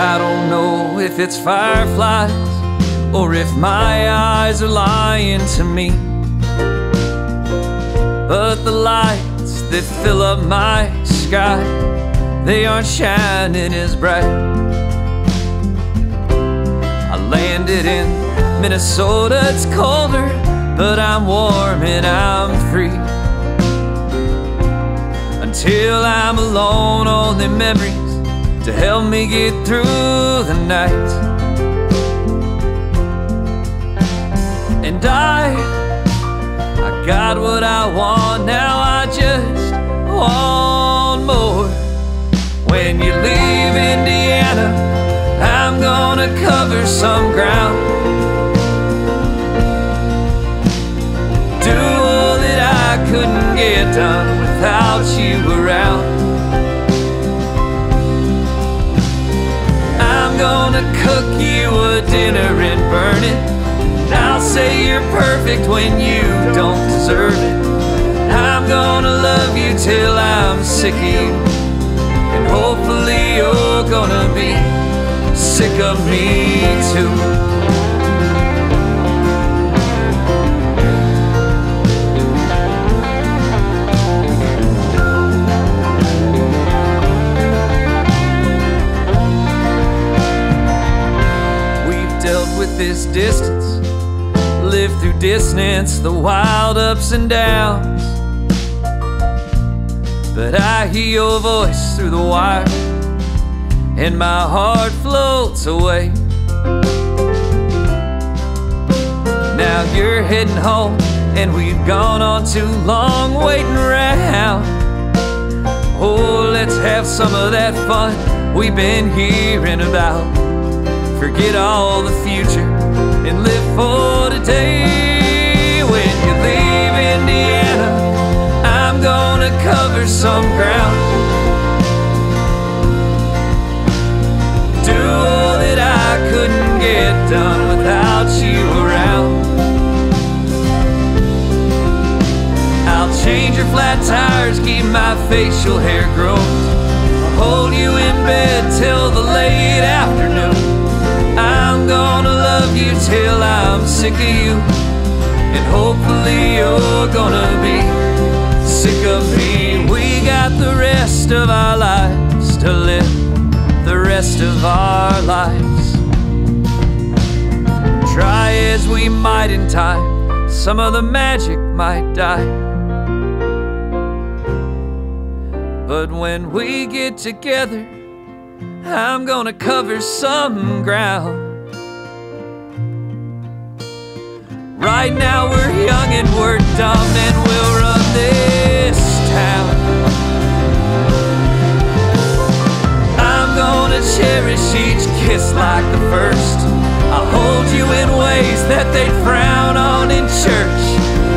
I don't know if it's fireflies or if my eyes are lying to me. But the lights that fill up my sky, they aren't shining as bright. I landed in Minnesota, it's colder, but I'm warm and I'm free. Until I'm alone, only memories to help me get through the night. And I, I got what I want, now I just want. When you leave Indiana, I'm gonna cover some ground. Do all that I couldn't get done without you around. I'm gonna cook you a dinner and burn it. I'll say you're perfect when you don't deserve it. I'm gonna love you till I'm sick of you. Hopefully you're gonna be sick of me too. We've dealt with this distance, lived through dissonance, the wild ups and downs. But I hear your voice through the wire, and my heart floats away. Now you're heading home, and we've gone on too long waiting around. Oh, let's have some of that fun we've been hearing about. Forget all the future and live for some ground. Do all that I couldn't get done without you around. I'll change your flat tires, keep my facial hair grown. I'll hold you in bed till the late afternoon. I'm gonna love you till I'm sick of you. And hopefully rest of our lives to live, the rest of our lives. Try as we might in time, some of the magic might die. But when we get together, I'm gonna cover some ground. Right now we're young and we're dumb and we'll run this you in ways that they'd frown on in church.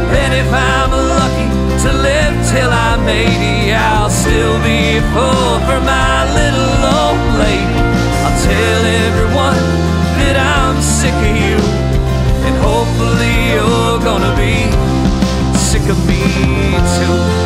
And if I'm lucky to live till I'm 80, I'll still be fool for my little old lady. I'll tell everyone that I'm sick of you. And hopefully you're gonna be sick of me too.